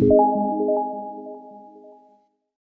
you